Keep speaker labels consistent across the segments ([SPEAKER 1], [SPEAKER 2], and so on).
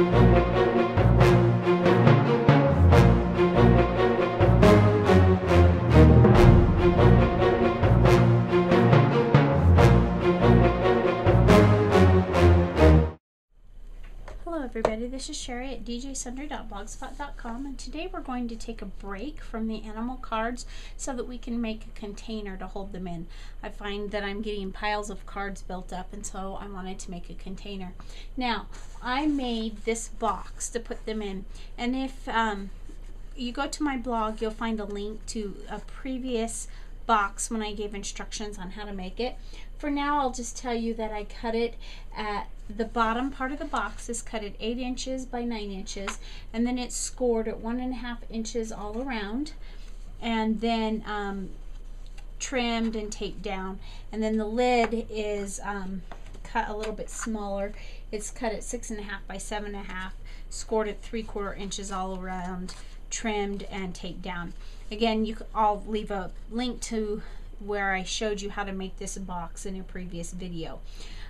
[SPEAKER 1] everybody, this is Sherry at djssundries.blogspot.com and today we're going to take a break from the animal cards so that we can make a container to hold them in. I find that I'm getting piles of cards built up and so I wanted to make a container. Now, I made this box to put them in and if um, you go to my blog, you'll find a link to a previous box when I gave instructions on how to make it. For now, I'll just tell you that I cut it at the bottom part of the box is cut at 8 inches by 9 inches and then it's scored at one and a half inches all around and then um, trimmed and taped down and then the lid is um, cut a little bit smaller it's cut at six and a half by seven and a half scored at three quarter inches all around trimmed and taped down again you I'll leave a link to where I showed you how to make this box in a previous video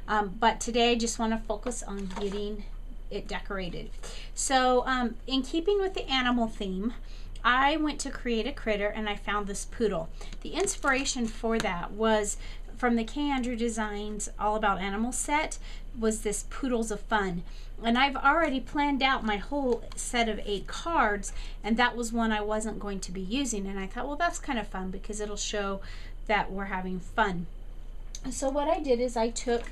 [SPEAKER 1] um, but today I just want to focus on getting it decorated. So um, in keeping with the animal theme, I went to create a critter and I found this poodle. The inspiration for that was from the K. Andrew Designs All About Animals set was this Poodles of Fun. And I've already planned out my whole set of eight cards and that was one I wasn't going to be using. And I thought, well, that's kind of fun because it'll show that we're having fun. So what I did is I took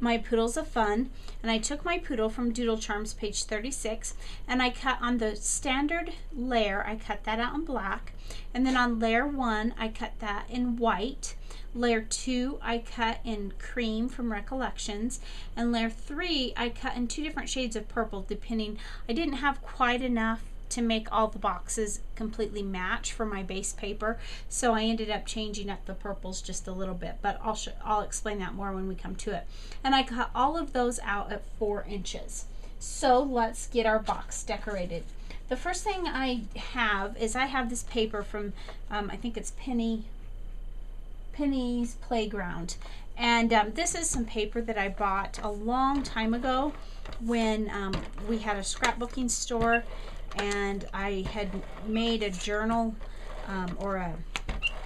[SPEAKER 1] my Poodles of Fun. And I took my poodle from Doodlecharms, page 36, and I cut on the standard layer, I cut that out in black. And then on layer one, I cut that in white. Layer two, I cut in cream from Recollections. And layer three, I cut in two different shades of purple, depending, I didn't have quite enough to make all the boxes completely match for my base paper. So I ended up changing up the purples just a little bit, but I'll, I'll explain that more when we come to it. And I cut all of those out at four inches. So let's get our box decorated. The first thing I have is I have this paper from, um, I think it's Penny, Penny's Playground. And um, this is some paper that I bought a long time ago when um, we had a scrapbooking store and I had made a journal um, or a,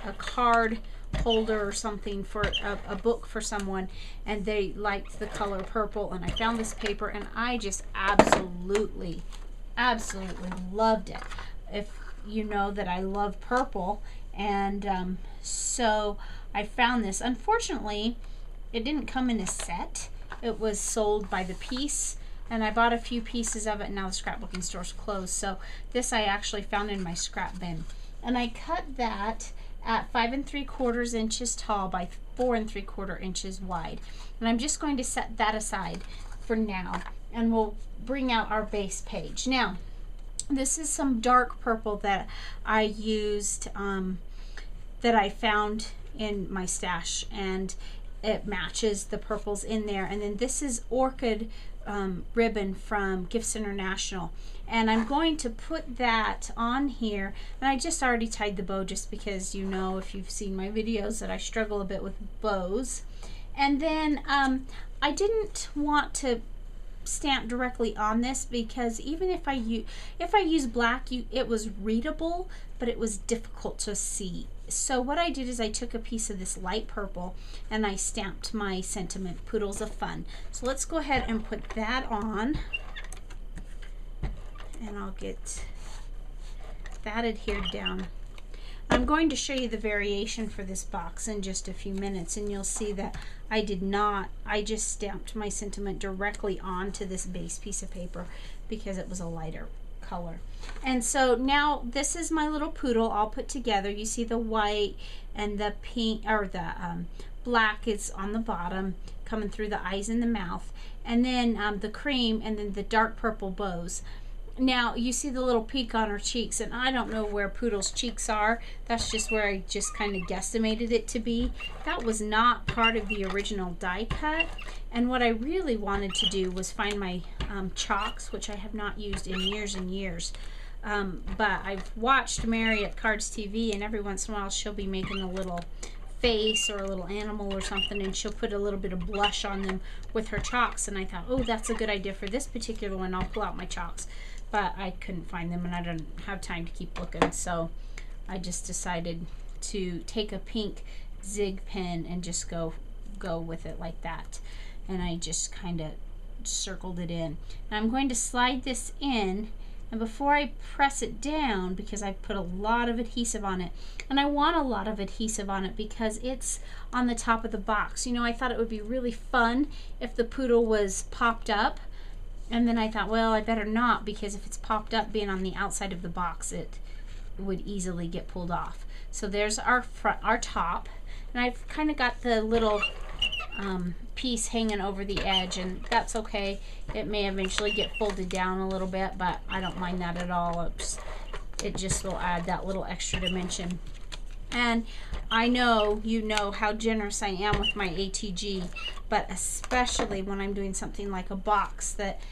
[SPEAKER 1] a card holder or something for a, a, book for someone and they liked the color purple and I found this paper and I just absolutely absolutely loved it. If you know that I love purple and um, so I found this. Unfortunately it didn't come in a set. It was sold by the piece and I bought a few pieces of it. And now the scrapbooking store's closed. So this I actually found in my scrap bin. And I cut that at five and three quarters inches tall by four and three quarter inches wide. And I'm just going to set that aside for now. And we'll bring out our base page. Now this is some dark purple that I used um, that I found in my stash. And it matches the purples in there. And then this is orchid um, ribbon from Gifts International. And I'm going to put that on here. And I just already tied the bow just because you know if you've seen my videos that I struggle a bit with bows. And then um, I didn't want to stamp directly on this because even if I use if I use black you it was readable but it was difficult to see so what I did is I took a piece of this light purple and I stamped my sentiment Poodles of Fun. So let's go ahead and put that on. And I'll get that adhered down. I'm going to show you the variation for this box in just a few minutes and you'll see that I did not, I just stamped my sentiment directly onto this base piece of paper because it was a lighter color. And so now this is my little poodle all put together. You see the white and the pink or the um, black is on the bottom coming through the eyes and the mouth. And then um, the cream and then the dark purple bows. Now you see the little peak on her cheeks and I don't know where Poodle's cheeks are. That's just where I just kind of guesstimated it to be. That was not part of the original die cut. And what I really wanted to do was find my um, chalks, which I have not used in years and years. Um, but I've watched Mary at Cards TV and every once in a while she'll be making a little face or a little animal or something and she'll put a little bit of blush on them with her chalks and I thought oh that's a good idea for this particular one I'll pull out my chalks but I couldn't find them and I didn't have time to keep looking so I just decided to take a pink zig pen and just go go with it like that and I just kind of circled it in and I'm going to slide this in and before I press it down, because I put a lot of adhesive on it, and I want a lot of adhesive on it because it's on the top of the box. You know, I thought it would be really fun if the poodle was popped up. And then I thought, well, I better not because if it's popped up being on the outside of the box, it would easily get pulled off. So there's our front, our top. And I've kind of got the little um, piece hanging over the edge and that's okay. It may eventually get folded down a little bit, but I don't mind that at all. It just will add that little extra dimension. And I know you know how generous I am with my ATG, but especially when I'm doing something like a box that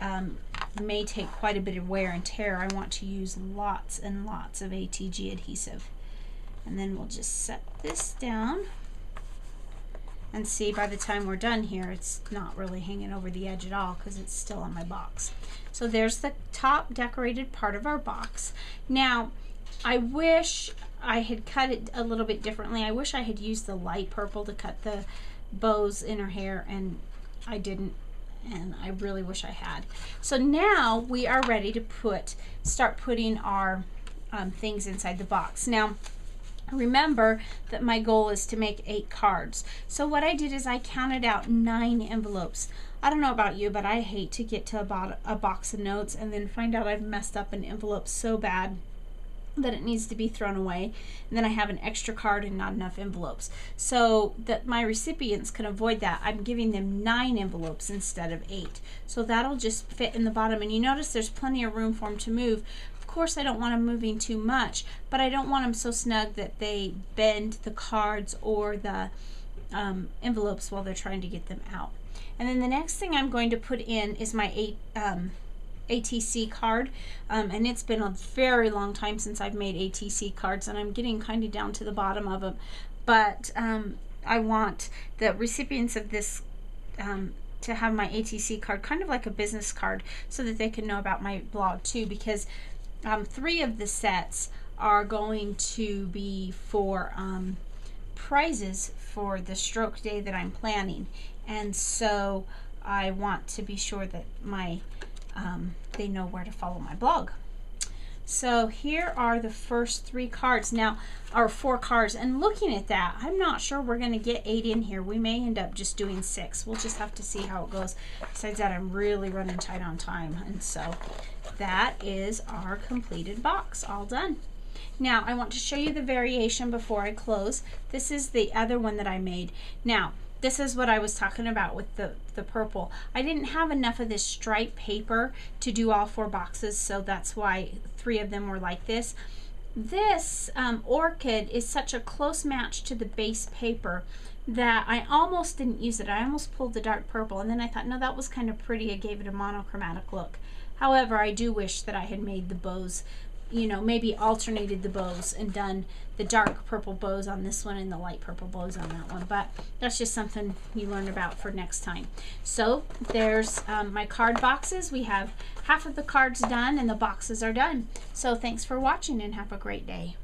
[SPEAKER 1] um, may take quite a bit of wear and tear, I want to use lots and lots of ATG adhesive. And then we'll just set this down and see by the time we're done here it's not really hanging over the edge at all because it's still on my box so there's the top decorated part of our box now I wish I had cut it a little bit differently I wish I had used the light purple to cut the bows in her hair and I didn't and I really wish I had so now we are ready to put start putting our um, things inside the box now Remember that my goal is to make eight cards. So what I did is I counted out nine envelopes. I don't know about you, but I hate to get to about a box of notes and then find out I've messed up an envelope so bad that it needs to be thrown away and then I have an extra card and not enough envelopes. So that my recipients can avoid that I'm giving them nine envelopes instead of eight. So that'll just fit in the bottom. And you notice there's plenty of room for them to move. Of course I don't want them moving too much, but I don't want them so snug that they bend the cards or the um, envelopes while they're trying to get them out. And then the next thing I'm going to put in is my eight, um, ATC card um, and it's been a very long time since I've made ATC cards and I'm getting kind of down to the bottom of them but um, I want the recipients of this um, to have my ATC card kind of like a business card so that they can know about my blog too because um, three of the sets are going to be for um, prizes for the stroke day that I'm planning. And so I want to be sure that my um, they know where to follow my blog. So here are the first three cards. Now, our four cards. And looking at that, I'm not sure we're going to get eight in here. We may end up just doing six. We'll just have to see how it goes. Besides that, I'm really running tight on time. And so that is our completed box, all done. Now, I want to show you the variation before I close. This is the other one that I made. Now, this is what I was talking about with the, the purple. I didn't have enough of this stripe paper to do all four boxes, so that's why three of them were like this. This um, orchid is such a close match to the base paper that I almost didn't use it. I almost pulled the dark purple, and then I thought, no, that was kind of pretty. I gave it a monochromatic look. However, I do wish that I had made the bows you know, maybe alternated the bows and done the dark purple bows on this one and the light purple bows on that one. But that's just something you learn about for next time. So there's um, my card boxes. We have half of the cards done and the boxes are done. So thanks for watching and have a great day.